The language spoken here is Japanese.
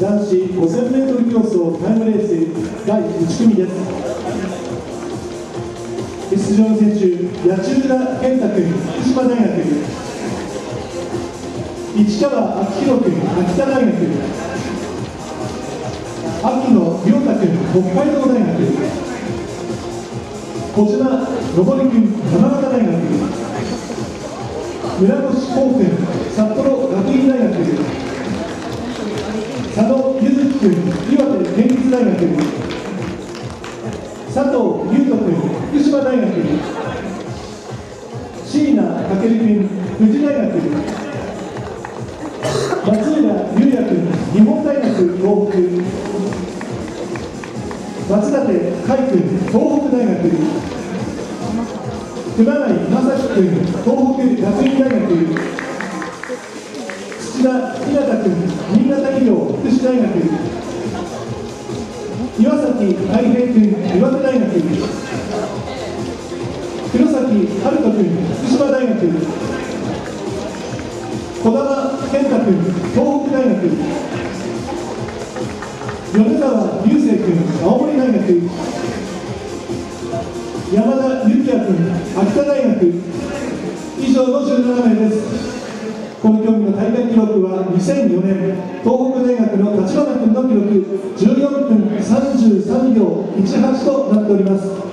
男子 5000m 競争タイムレース第1組です。出場の選手八千浦健太君福島大学市川明宏君秋田大学。秋野亮太君北海道大学小島昇君山形大学村越高専札幌学院大学佐野柚月君岩手県立大学佐藤松立海君東北大学熊谷正樹君東北学院大学土田日向君新潟企業福祉大学岩崎太平君岩手大学黒崎春人君福島大学児玉健太君東北大学米沢流星君青森大学。山田幸也君秋田大学。以上の17名です。この競技の大会記録は2004年。東北大学の立花君の記録14分33秒18となっております。